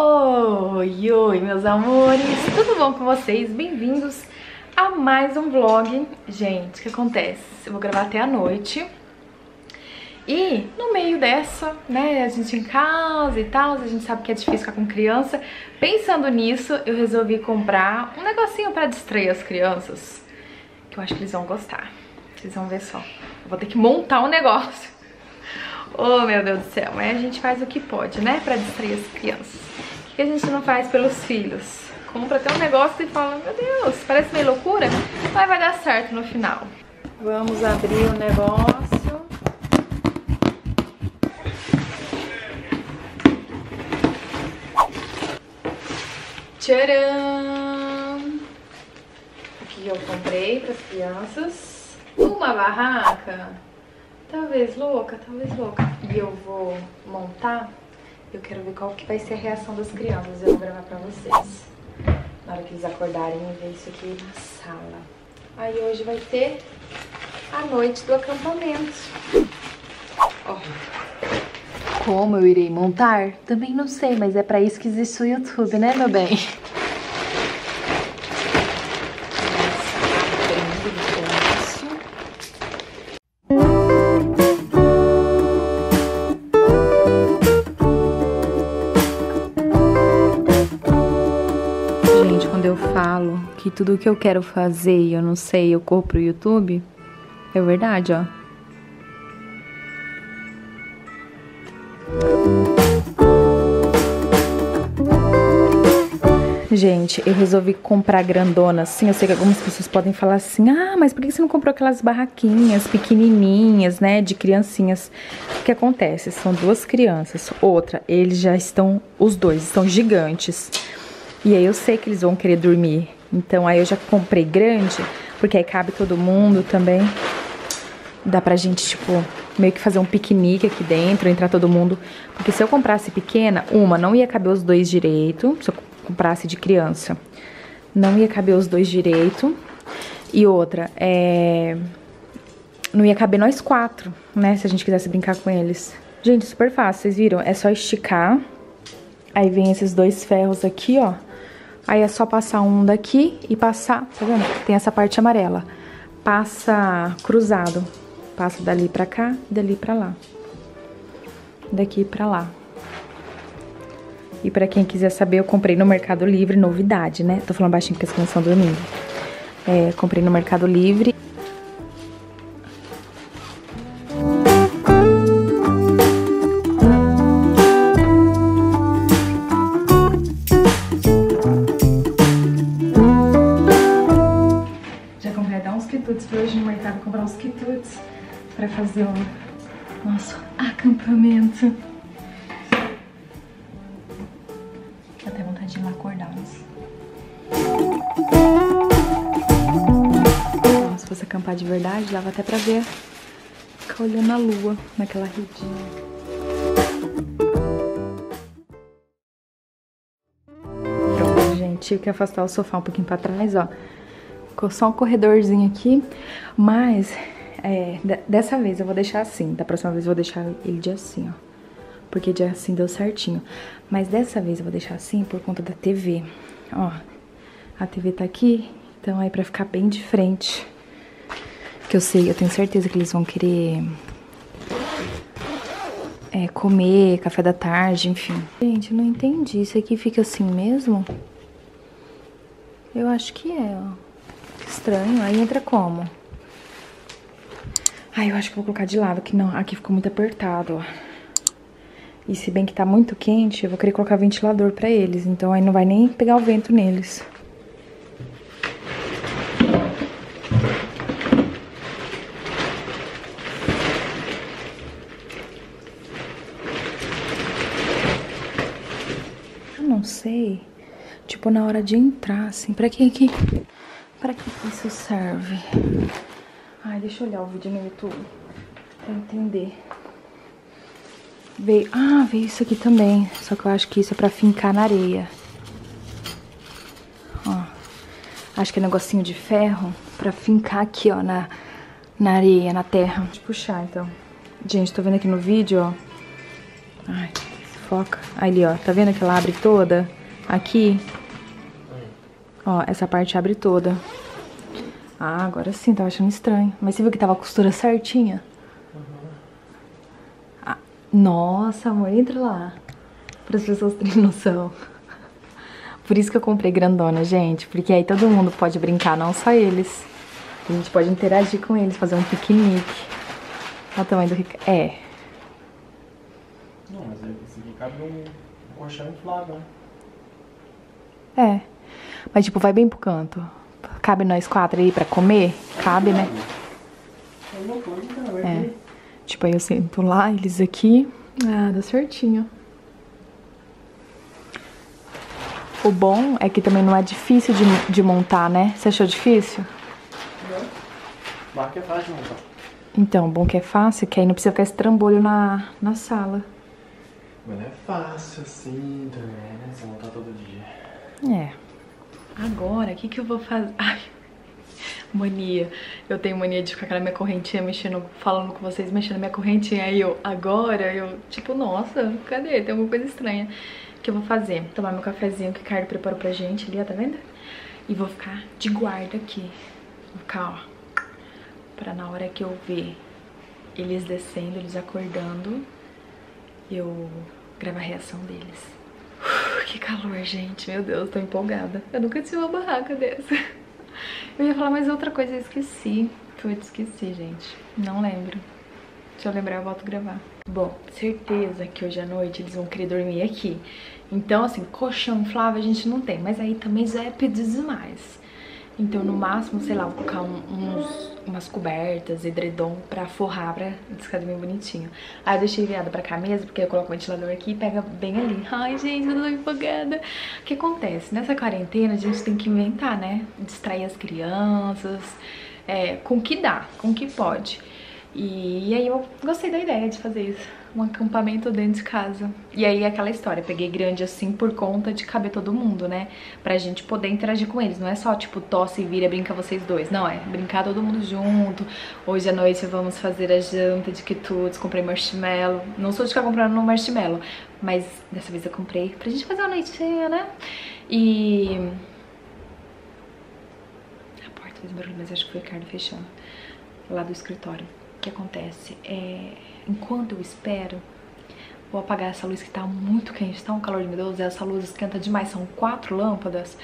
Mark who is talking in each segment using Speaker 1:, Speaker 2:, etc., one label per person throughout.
Speaker 1: Oi, oi, meus amores, tudo bom com vocês? Bem-vindos a mais um vlog. Gente, o que acontece? Eu vou gravar até a noite e no meio dessa, né, a gente em casa e tal, a gente sabe que é difícil ficar com criança. Pensando nisso, eu resolvi comprar um negocinho pra distrair as crianças, que eu acho que eles vão gostar. Vocês vão ver só. Eu vou ter que montar um negócio. Oh, meu Deus do céu, mas a gente faz o que pode, né, pra distrair as crianças. Que a gente não faz pelos filhos? Compra até um negócio e fala, meu Deus, parece meio loucura, mas vai dar certo no final. Vamos abrir o negócio. Tcharam! O que eu comprei para as crianças? Uma barraca Talvez louca, talvez louca. E eu vou montar. Eu quero ver qual que vai ser a reação das crianças. Eu vou gravar pra vocês. Na hora que eles acordarem e ver isso aqui na sala. Aí hoje vai ter a noite do acampamento. Oh. Como eu irei montar? Também não sei, mas é pra isso que existe o YouTube, né, meu bem? Tudo que eu quero fazer e eu não sei, eu corro pro YouTube, é verdade, ó. Gente, eu resolvi comprar grandona assim. Eu sei que algumas pessoas podem falar assim: ah, mas por que você não comprou aquelas barraquinhas pequenininhas, né, de criancinhas? O que acontece? São duas crianças. Outra, eles já estão, os dois estão gigantes. E aí eu sei que eles vão querer dormir então aí eu já comprei grande, porque aí cabe todo mundo também. Dá pra gente, tipo, meio que fazer um piquenique aqui dentro, entrar todo mundo. Porque se eu comprasse pequena, uma, não ia caber os dois direito, se eu comprasse de criança. Não ia caber os dois direito. E outra, é... Não ia caber nós quatro, né, se a gente quisesse brincar com eles. Gente, super fácil, vocês viram? É só esticar. Aí vem esses dois ferros aqui, ó. Aí é só passar um daqui e passar, tá vendo? Tem essa parte amarela. Passa cruzado. Passa dali pra cá, dali pra lá. Daqui pra lá. E pra quem quiser saber, eu comprei no Mercado Livre, novidade, né? Tô falando baixinho porque as crianças estão dormindo. É, comprei no Mercado Livre para fazer o nosso acampamento. Até vontade de ir lá acordar, mas... Então, se fosse acampar de verdade, dava até pra ver, ficar olhando a lua naquela redinha. Tive que afastar o sofá um pouquinho pra trás, ó. Ficou só um corredorzinho aqui, mas é, dessa vez eu vou deixar assim, da próxima vez eu vou deixar ele de assim, ó. Porque de assim deu certinho. Mas dessa vez eu vou deixar assim por conta da TV. Ó, a TV tá aqui, então aí pra ficar bem de frente. Que eu sei, eu tenho certeza que eles vão querer é, comer, café da tarde, enfim. Gente, eu não entendi. Isso aqui fica assim mesmo? Eu acho que é, ó. Que estranho. Aí entra como? Ai, eu acho que vou colocar de lado, que não, aqui ficou muito apertado, ó. E se bem que tá muito quente, eu vou querer colocar ventilador pra eles, então aí não vai nem pegar o vento neles. Eu não sei, tipo, na hora de entrar, assim, pra que que... Pra que isso serve? Ai, deixa eu olhar o vídeo no YouTube pra entender. Veio... Ah, veio isso aqui também. Só que eu acho que isso é pra fincar na areia. Ó. Acho que é negocinho de ferro pra fincar aqui, ó, na, na areia, na terra. Deixa eu puxar, então. Gente, tô vendo aqui no vídeo, ó. Ai, foca. Ali, ó, tá vendo que ela abre toda? Aqui. Ó, essa parte abre toda. Ah, agora sim, tava achando estranho. Mas você viu que tava a costura certinha? Ah, nossa, amor, entra lá. Para as pessoas terem noção. Por isso que eu comprei grandona, gente. Porque aí todo mundo pode brincar, não só eles. A gente pode interagir com eles, fazer um piquenique. Olha o tamanho do Ricardo. É.
Speaker 2: Não, mas esse aqui cabe um colchão inflável, né?
Speaker 1: É. Mas, tipo, vai bem pro canto. Cabe nós quatro aí pra comer? Cabe, né? É. Tipo, aí eu sento lá, eles aqui. Ah, dá certinho. O bom é que também não é difícil de, de montar, né? Você achou difícil?
Speaker 2: Marca é fácil de montar.
Speaker 1: Então, o bom que é fácil, que aí não precisa ficar esse trambolho na, na sala.
Speaker 2: Mas não é fácil assim também, né? Você montar todo dia.
Speaker 1: É. Agora, o que que eu vou fazer? Ai, mania. Eu tenho mania de ficar com a minha correntinha mexendo, falando com vocês, mexendo na minha correntinha. Aí eu, agora, eu, tipo, nossa, cadê? Tem alguma coisa estranha. O que eu vou fazer? Tomar meu cafezinho que o Ricardo preparou pra gente ali, ó, tá vendo? E vou ficar de guarda aqui. Vou ficar, ó. Pra na hora que eu ver eles descendo, eles acordando, eu gravar a reação deles. Que calor, gente. Meu Deus, tô empolgada. Eu nunca tive uma barraca dessa. Eu ia falar mais outra coisa, eu esqueci. Putz, esqueci, gente. Não lembro. Se eu lembrar, eu volto a gravar. Bom, certeza que hoje à noite eles vão querer dormir aqui. Então, assim, colchão inflável a gente não tem. Mas aí também já é pedir demais. Então, no máximo, sei lá, vou colocar um, uns, umas cobertas, edredom pra forrar, pra ficar bem bonitinho. Aí eu deixei virada pra cá mesmo, porque eu coloco o ventilador aqui e pega bem ali. Ai, gente, eu tô empolgada. O que acontece? Nessa quarentena, a gente tem que inventar, né? Distrair as crianças, é, com o que dá, com o que pode. E, e aí eu gostei da ideia de fazer isso um acampamento dentro de casa. E aí aquela história, peguei grande assim por conta de caber todo mundo, né? Pra gente poder interagir com eles. Não é só tipo tosse e vira, brinca vocês dois. Não, é brincar todo mundo junto. Hoje à noite vamos fazer a janta de quitutes, comprei marshmallow. Não sou de ficar comprando no marshmallow, mas dessa vez eu comprei pra gente fazer uma noitinha, né? E... A porta fez barulho, mas acho que foi o Ricardo fechando. Lá do escritório. O que acontece? É enquanto eu espero, vou apagar essa luz que tá muito quente, tá um calor de meu Deus, essa luz esquenta demais, são quatro lâmpadas.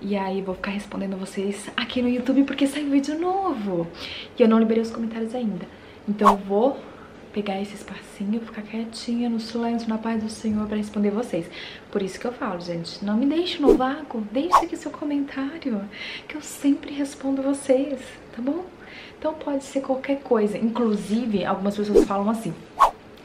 Speaker 1: E aí vou ficar respondendo vocês aqui no YouTube porque saiu vídeo novo. E eu não liberei os comentários ainda. Então eu vou pegar esse espacinho, ficar quietinha no silêncio, na paz do Senhor para responder vocês. Por isso que eu falo, gente, não me deixe no vácuo, deixe aqui seu comentário, que eu sempre respondo vocês, tá bom? Então pode ser qualquer coisa. Inclusive, algumas pessoas falam assim,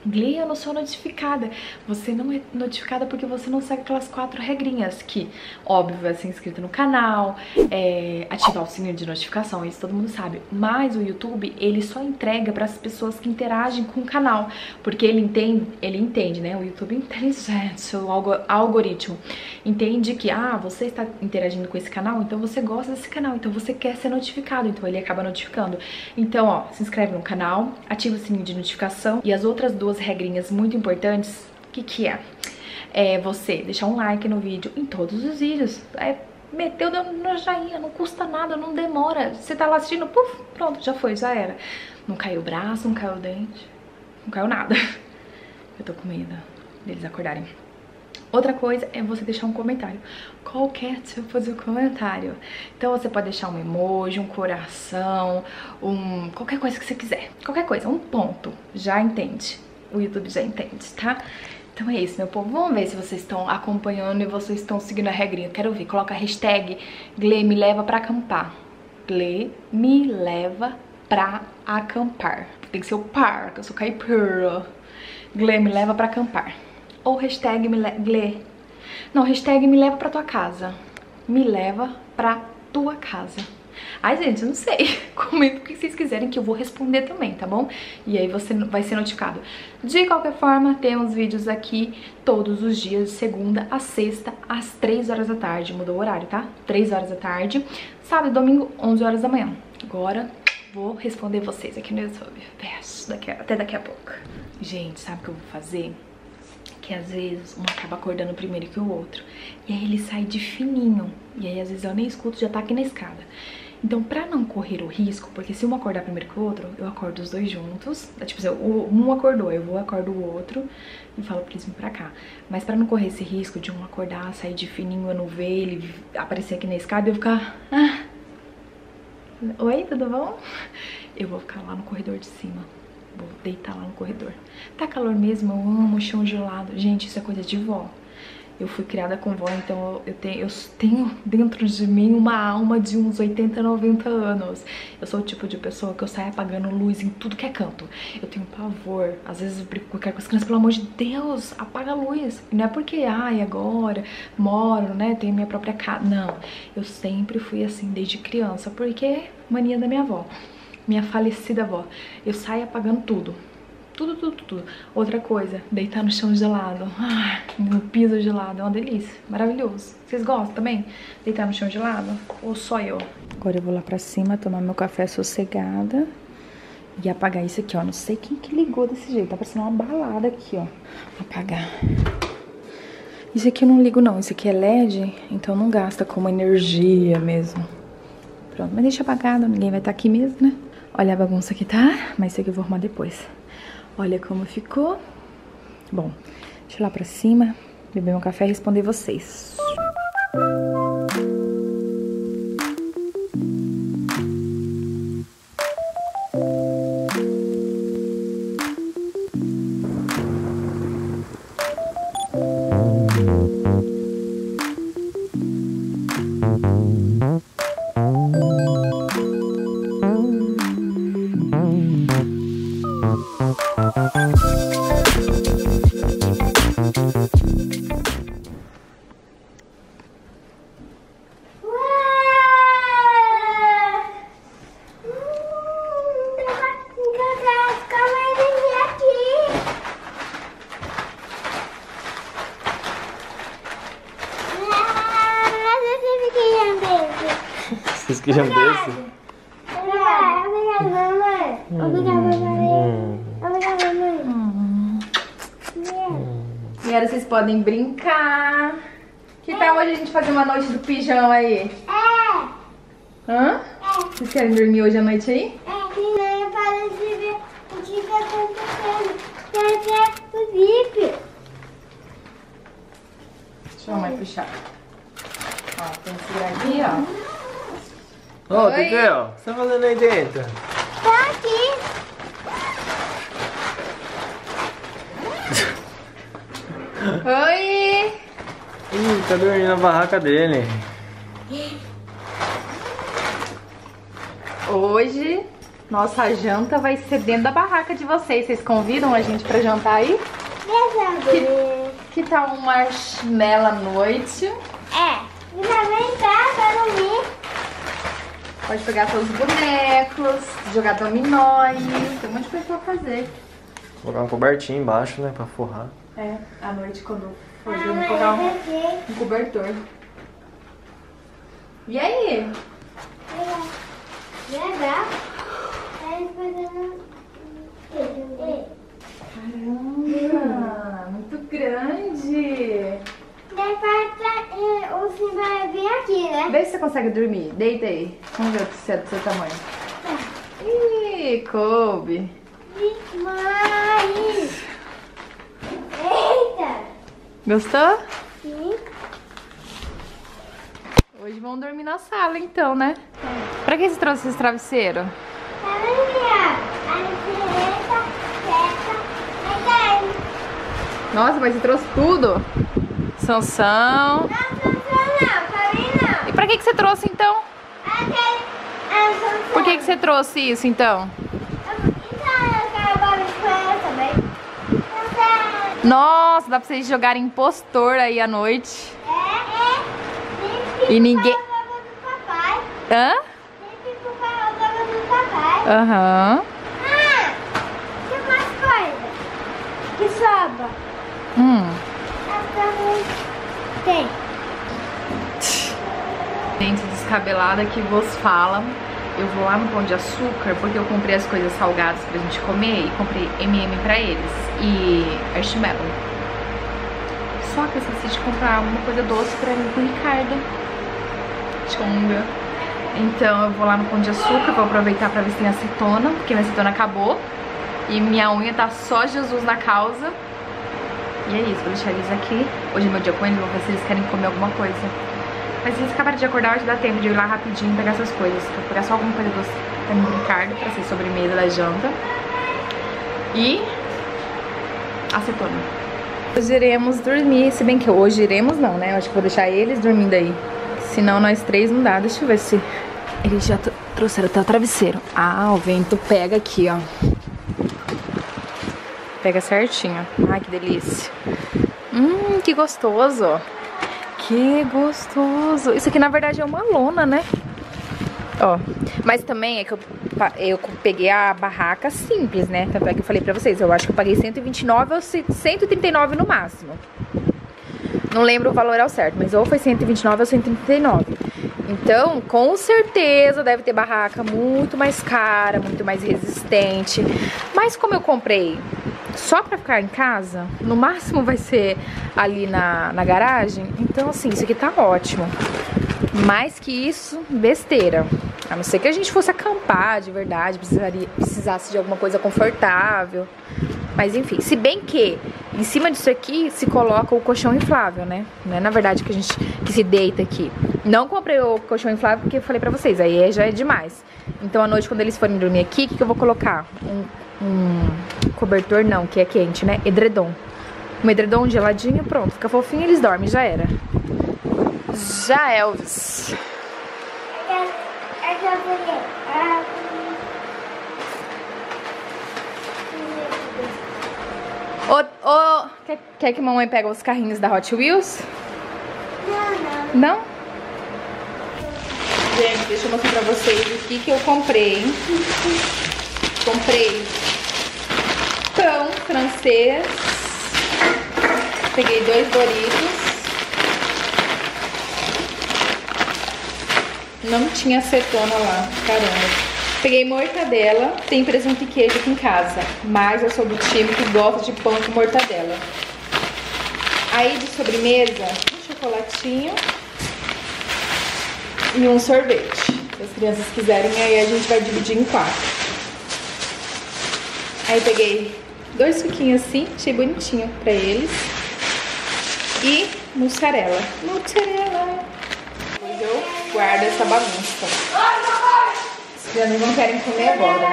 Speaker 1: Glia, eu não sou notificada. Você não é notificada porque você não segue aquelas quatro regrinhas que, óbvio, vai ser inscrito no canal, é, ativar o sininho de notificação, isso todo mundo sabe. Mas o YouTube, ele só entrega para as pessoas que interagem com o canal, porque ele entende, ele entende, né? O YouTube é inteligente, o algoritmo entende que, ah, você está interagindo com esse canal, então você gosta desse canal, então você quer ser notificado, então ele acaba notificando. Então, ó, se inscreve no canal, ativa o sininho de notificação e as outras duas duas regrinhas muito importantes. O que que é? É você deixar um like no vídeo, em todos os vídeos. É meter o dedo no joinha, não custa nada, não demora. Você tá lá assistindo, puf, pronto, já foi, já era. Não caiu o braço, não caiu o dente, não caiu nada. Eu tô com medo deles acordarem. Outra coisa é você deixar um comentário. Qualquer tipo de comentário. Então você pode deixar um emoji, um coração, um qualquer coisa que você quiser. Qualquer coisa, um ponto. Já entende o YouTube já entende, tá? Então é isso, meu povo. Vamos ver se vocês estão acompanhando e vocês estão seguindo a regrinha. Quero ver. Coloca a hashtag Gle me leva pra acampar. Gle me leva pra acampar. Tem que ser o par, que eu sou caipira. Gle me leva pra acampar. Ou hashtag me. Não, hashtag me leva pra tua casa. Me leva pra tua casa. Ai, gente, eu não sei. Comenta o que vocês quiserem que eu vou responder também, tá bom? E aí você vai ser notificado. De qualquer forma, temos vídeos aqui todos os dias, de segunda a sexta, às 3 horas da tarde. Mudou o horário, tá? 3 horas da tarde. Sábado e domingo, 11 horas da manhã. Agora vou responder vocês aqui no YouTube. Beijo, daqui até daqui a pouco. Gente, sabe o que eu vou fazer? que às vezes um acaba acordando primeiro que o outro. E aí ele sai de fininho. E aí às vezes eu nem escuto, já tá aqui na escada. Então, pra não correr o risco, porque se um acordar primeiro que o outro, eu acordo os dois juntos. Tipo assim, um acordou, eu vou, acordo o outro e falo pra eles vir pra cá. Mas pra não correr esse risco de um acordar, sair de fininho, eu não ver ele, aparecer aqui na escada e eu ficar... Ah, Oi, tudo bom? Eu vou ficar lá no corredor de cima. Vou deitar lá no corredor. Tá calor mesmo, eu amo o chão gelado. Gente, isso é coisa de vó. Eu fui criada com vó, então eu tenho, eu tenho dentro de mim uma alma de uns 80, 90 anos. Eu sou o tipo de pessoa que eu saio apagando luz em tudo que é canto. Eu tenho pavor. Às vezes eu brinco com as crianças, pelo amor de Deus, apaga a luz. Não é porque, ai, agora moro, né, tenho minha própria casa. Não, eu sempre fui assim desde criança, porque mania da minha avó. Minha falecida avó. Eu saio apagando tudo. Tudo, tudo, tudo. Outra coisa, deitar no chão gelado. Ah, no piso gelado, é uma delícia. Maravilhoso. Vocês gostam também? Deitar no chão gelado? Ou só eu? Agora eu vou lá pra cima tomar meu café sossegada. E apagar isso aqui, ó. Não sei quem que ligou desse jeito. Tá parecendo uma balada aqui, ó. Apagar. Isso aqui eu não ligo, não. Isso aqui é LED, então não gasta como energia mesmo. Pronto, mas deixa apagado. Ninguém vai estar tá aqui mesmo, né? Olha a bagunça que tá. Mas isso aqui eu vou arrumar depois. Olha como ficou. Bom, deixa eu ir lá pra cima, beber um café e responder. Vocês fazer uma noite do pijama aí?
Speaker 3: É.
Speaker 1: Hã?
Speaker 3: É.
Speaker 1: Vocês querem dormir hoje à noite aí?
Speaker 3: É. Não parece ver o que está acontecendo. Quer ver o zip.
Speaker 1: Deixa a mamãe puxar. Ó, tem que segurar aqui, ó.
Speaker 2: Ô, oh,
Speaker 1: Oi.
Speaker 2: Teteu, o que você tá fazendo aí dentro?
Speaker 3: Tá aqui.
Speaker 1: Oi!
Speaker 2: Ih, tá dormindo na barraca dele.
Speaker 1: Hoje, nossa janta vai ser dentro da barraca de vocês. Vocês convidam a gente pra jantar aí?
Speaker 3: Ver.
Speaker 1: Que tal um marshmallow à noite?
Speaker 3: É. E também tá pra dormir.
Speaker 1: Pode pegar seus bonecos, jogar dominó aí. Tem um monte de coisa pra fazer.
Speaker 2: Colocar um cobertinho embaixo, né, pra forrar.
Speaker 1: É, à noite quando
Speaker 3: mas
Speaker 1: colocar um, um cobertor. E aí? Caramba, muito grande.
Speaker 3: O Simba vai vir aqui, né?
Speaker 1: Vê se você consegue dormir. Deita aí. Vamos ver se é do seu tamanho. Ih, coube.
Speaker 3: Mãe!
Speaker 1: Gostou?
Speaker 3: Sim.
Speaker 1: Hoje vamos dormir na sala então, né? Pra que você trouxe esse travesseiro? Nossa, mas você trouxe tudo? Sansão.
Speaker 3: Não, não, não, pra mim não.
Speaker 1: E pra que, que você trouxe então?
Speaker 3: Aquele...
Speaker 1: Por que, que você trouxe isso? Então,
Speaker 3: eu quero barulho com ela também. Não quero...
Speaker 1: Nossa, dá pra vocês jogarem impostor aí à noite.
Speaker 3: É, é.
Speaker 1: E ninguém-. Hã? Aham.
Speaker 3: Ah, tem mais coisa. Que sobra.
Speaker 1: Hum.
Speaker 3: Tem.
Speaker 1: Gente descabelada que vos fala. Eu vou lá no Pão de Açúcar porque eu comprei as coisas salgadas pra gente comer e comprei M&M pra eles e marshmallow. Só que eu esqueci de comprar alguma coisa doce pra mim com Ricardo. Chonga. Então eu vou lá no Pão de Açúcar, vou aproveitar pra ver se tem acetona, porque minha acetona acabou. E minha unha tá só Jesus na causa. E é isso, vou deixar eles aqui. Hoje é meu dia com eles, vou ver se eles querem comer alguma coisa. Mas se eles acabarem de acordar, hoje dá tempo de ir lá rapidinho pegar essas coisas. Pegar só alguma coisa doce pra e Ricardo, pra ser sobremesa da janta. E acetona. Hoje iremos dormir, se bem que hoje iremos não, né? Eu acho que vou deixar eles dormindo aí. Senão nós três não dá. Deixa eu ver se... Eles já trouxeram até o travesseiro. Ah, o vento pega aqui, ó. Pega certinho. Ai, que delícia. Hum, que gostoso. Que gostoso. Isso aqui, na verdade, é uma lona, né? Ó, mas também é que eu, eu peguei a barraca simples, né? Tanto é que eu falei pra vocês, eu acho que eu paguei 129 ou 139 no máximo. Não lembro o valor ao certo, mas ou foi 129 ou 139. Então, com certeza deve ter barraca muito mais cara, muito mais resistente. Mas como eu comprei só pra ficar em casa, no máximo vai ser ali na, na garagem. Então, assim, isso aqui tá ótimo. Mais que isso, besteira. A não ser que a gente fosse acampar de verdade, precisaria, precisasse de alguma coisa confortável. Mas enfim, se bem que em cima disso aqui se coloca o colchão inflável, né? Não é na verdade que a gente que se deita aqui. Não comprei o colchão inflável porque eu falei pra vocês, aí já é demais. Então à noite quando eles forem dormir aqui, o que, que eu vou colocar? Um, um cobertor não, que é quente, né? Edredom. Um edredom geladinho, pronto, fica fofinho eles dormem, já era. Já Elvis. Ô, ô, quer, quer que mamãe pegue os carrinhos da Hot Wheels?
Speaker 3: Não, não.
Speaker 1: Não? Gente, deixa eu mostrar pra vocês o que que eu comprei. Comprei pão francês. Peguei dois Doritos. Não tinha acetona lá, caramba. Peguei mortadela, tem presunto e queijo aqui em casa, mas eu sou do time que gosta de pão com mortadela. Aí de sobremesa, um chocolatinho e um sorvete. Se as crianças quiserem, aí a gente vai dividir em quatro. Aí peguei dois suquinhos assim, achei bonitinho pra eles. E mussarela. Mussarela. Depois eu guardo essa bagunça. Os crianças não querem comer agora.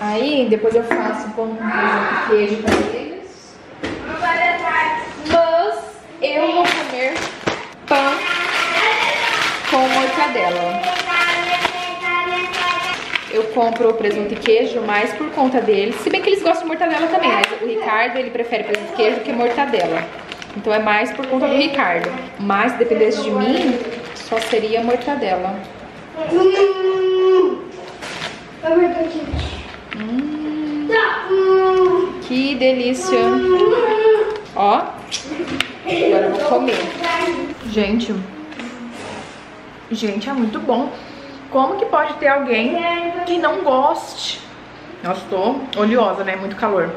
Speaker 1: Aí depois eu faço pão com queijo pra eles. Mas eu vou comer pão com mortadela. Eu compro o presunto e queijo mais por conta deles. Se bem que eles gostam de mortadela também, mas o Ricardo ele prefere presunto e queijo que mortadela. Então é mais por conta do Ricardo. Mas se dependesse de mim, só seria mortadela. Hum, que delícia. Ó, agora eu vou comer. Gente, gente, é muito bom. Como que pode ter alguém que não goste? Nossa, tô oleosa, né? Muito calor.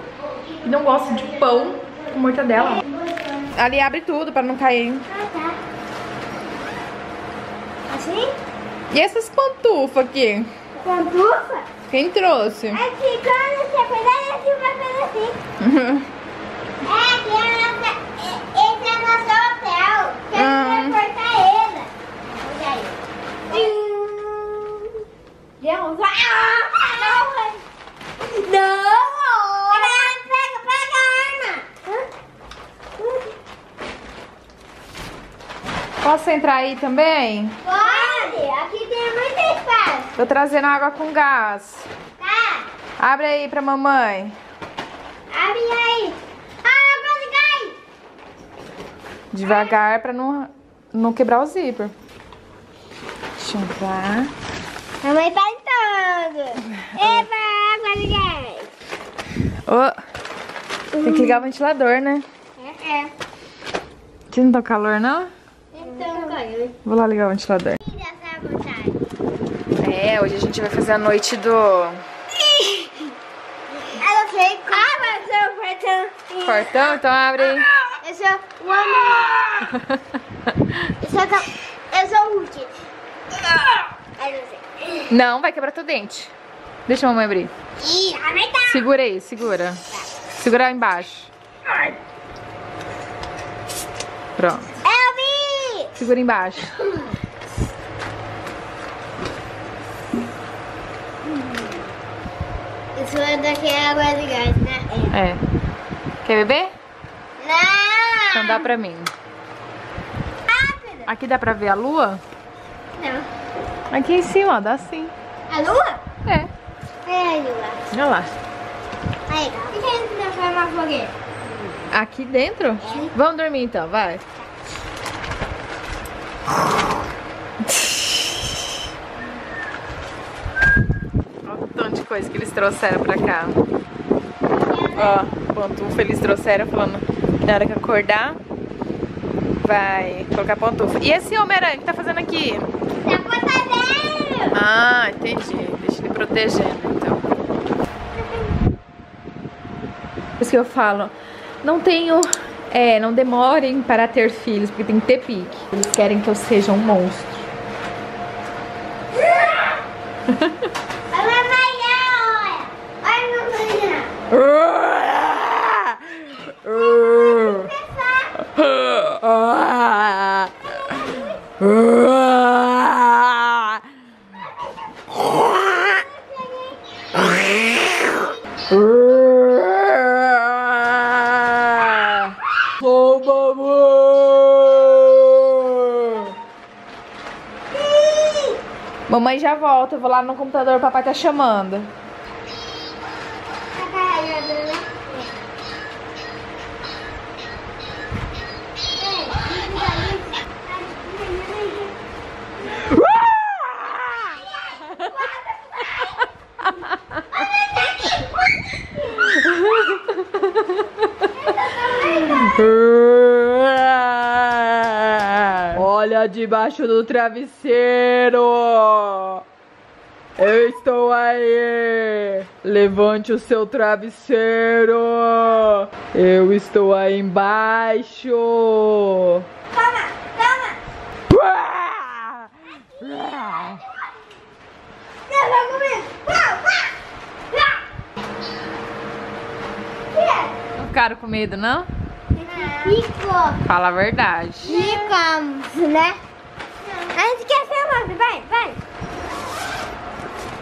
Speaker 1: Que não gosta de pão com mortadela. Ali abre tudo pra não cair.
Speaker 3: Ah, tá. Assim?
Speaker 1: E essas pantufas aqui?
Speaker 3: Pantufa?
Speaker 1: Quem trouxe?
Speaker 3: Aqui, quando você cuidar, assim vai fazer assim. É, que é nossa, é- esse é nosso hotel. Que
Speaker 1: Ah.
Speaker 3: cortar ele. Olha aí. Deus. Ah, não. Não! Pega, pega a arma. Hã?
Speaker 1: Posso entrar aí também?
Speaker 3: Pode, aqui tem muito espaço.
Speaker 1: Tô trazendo água com gás.
Speaker 3: Tá,
Speaker 1: Abre aí pra mamãe.
Speaker 3: abre aí. Ah, quase cai.
Speaker 1: Devagar pra não, não quebrar o zíper. Deixa eu entrar.
Speaker 3: A mãe tá quase cai.
Speaker 1: Ô, tem que ligar o ventilador, né?
Speaker 3: É, é.
Speaker 1: Aqui não tá calor, não?
Speaker 3: Então, caiu.
Speaker 1: Vou lá ligar o ventilador.
Speaker 3: Vontade.
Speaker 1: É, hoje a gente vai fazer a noite do
Speaker 3: Ela fez. Ah, mas eu fui tão.
Speaker 1: portão, então abre aí.
Speaker 3: Eu sou o. Eu sou, ca- eu sou o Hulk. Ai, não sei.
Speaker 1: Não, vai quebrar teu dente. Deixa a mamãe abrir.
Speaker 3: Ih.
Speaker 1: Segura aí, segura. Segura aí embaixo. Pronto.
Speaker 3: Eu vi.
Speaker 1: Segura embaixo.
Speaker 3: Isso é daqui é água de gás, né?
Speaker 1: É. Quer beber?
Speaker 3: Não.
Speaker 1: Então dá pra mim.
Speaker 3: Rápido.
Speaker 1: Aqui dá pra ver a lua?
Speaker 3: Não.
Speaker 1: Aqui em cima, ó, dá sim.
Speaker 3: A lua?
Speaker 1: É.
Speaker 3: É a lua.
Speaker 1: Olha lá.
Speaker 3: Uma fogueira?
Speaker 1: Aqui dentro? Vamos dormir então, vai. Olha o tanto de coisa que eles trouxeram pra cá. Ó, pantufa eles trouxeram falando que na hora que acordar vai colocar pantufa. E esse Homem-Aranha que tá fazendo aqui? Ah, entendi. Deixa ele protegendo então. Por isso que eu falo, não tenho. É, não demorem para ter filhos, porque tem que ter pique. Eles querem que eu seja um monstro.
Speaker 3: Olha a Maria, olha. Olha a Maria.
Speaker 1: Ô, mamãe! Mamãe já volta, eu vou lá no computador, papai tá chamando.
Speaker 3: Tá carregando, né?
Speaker 1: Olha debaixo do travesseiro. Eu estou aí. Levante o seu travesseiro. Eu estou aí embaixo.
Speaker 3: Toma, toma. Não. Uau, uau. Uau.
Speaker 1: Não ficaram com medo, não? Fala a verdade.
Speaker 3: Ficamos, né? A gente quer filmar, vai, vai.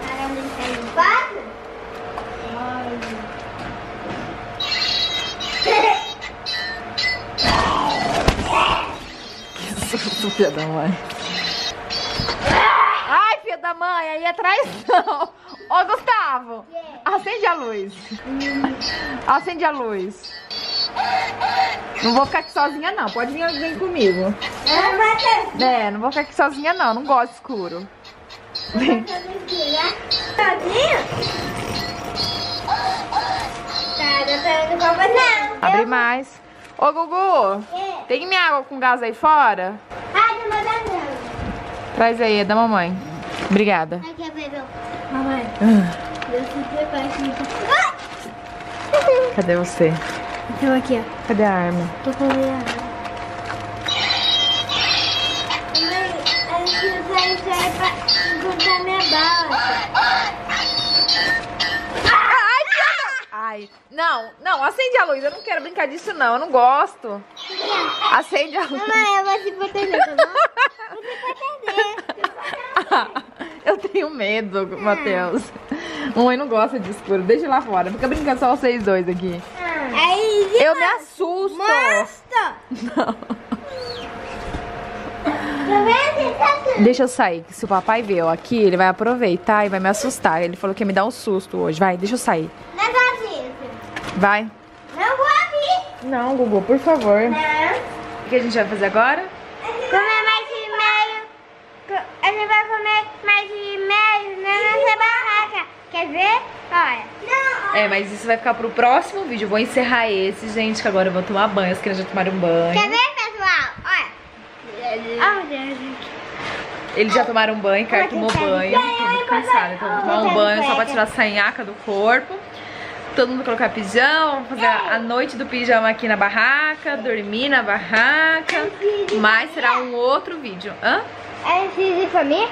Speaker 3: Caramba, ele tá limpado?
Speaker 1: Que susto, filha da mãe. Ai, filha da mãe, aí atrás não. Ô, Gustavo, acende a luz. Acende a luz. Não vou ficar aqui sozinha, não. Pode vir alguém comigo. É, não vou ficar aqui sozinha, não. Não gosto de escuro. Vem. Abre mais. Ô, Gugu,
Speaker 3: É.
Speaker 1: tem minha água com gás aí fora?
Speaker 3: Ah, não manda não.
Speaker 1: Traz aí, é da mamãe. Obrigada.
Speaker 3: Aqui, bebê. Mamãe,
Speaker 1: Ah. Cadê você?
Speaker 3: Então aqui, ó.
Speaker 1: Cadê a arma?
Speaker 3: Tô com a minha água. Mãe, a gente vai sair pra encontrar minha bala.
Speaker 1: Ai! Ai, não, não, acende a luz. Eu não quero brincar disso, não. Eu não gosto. Acende a luz.
Speaker 3: Mamãe, eu vou se proteger, tá bom?
Speaker 1: Eu tenho medo, Matheus. Mamãe não gosta de escuro. Deixa lá fora. Fica brincando só vocês dois aqui. Eu me assusto.
Speaker 3: Mostra! Tá vendo? Tá tudo.
Speaker 1: Deixa eu sair. que Se o papai ver eu aqui, ele vai aproveitar e vai me assustar. Ele falou que ia me dar um susto hoje. Vai, deixa eu sair.
Speaker 3: Negocinho.
Speaker 1: Vai.
Speaker 3: Não vou abrir.
Speaker 1: Não, Gugu, por favor.
Speaker 3: Não.
Speaker 1: O que a gente vai fazer agora?
Speaker 3: Comer mais de meio. A gente vai comer mais de meio na nossa barraca. Quer ver? Olha.
Speaker 1: É, mas isso vai ficar pro próximo vídeo. Eu vou encerrar esse, gente, que agora eu vou tomar banho. As crianças já tomaram banho.
Speaker 3: Quer ver, pessoal? Olha.
Speaker 1: Eles já tomaram banho, Caio tomou banho. Tô muito cansada, então vou tomar um banho só pra tirar a sanhaca do corpo. Todo mundo colocar pijama, vamos fazer a noite do pijama aqui na barraca, dormir na barraca. Mas será um outro vídeo. Hã?
Speaker 3: Antes de comer,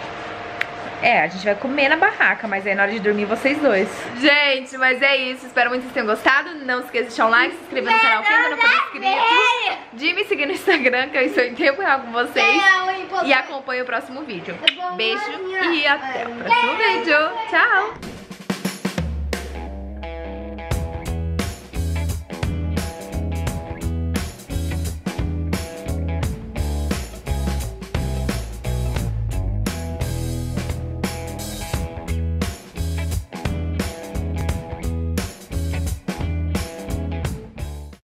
Speaker 1: É, a gente vai comer na barraca, mas aí na hora de dormir vocês dois. Gente, mas é isso. Espero muito que vocês tenham gostado. Não esqueça de deixar um like, se inscrever no canal quem ainda não for inscrito. De me seguir no Instagram, que eu estou em tempo real com vocês. E acompanhe o próximo vídeo. Beijo e até o próximo vídeo. Tchau!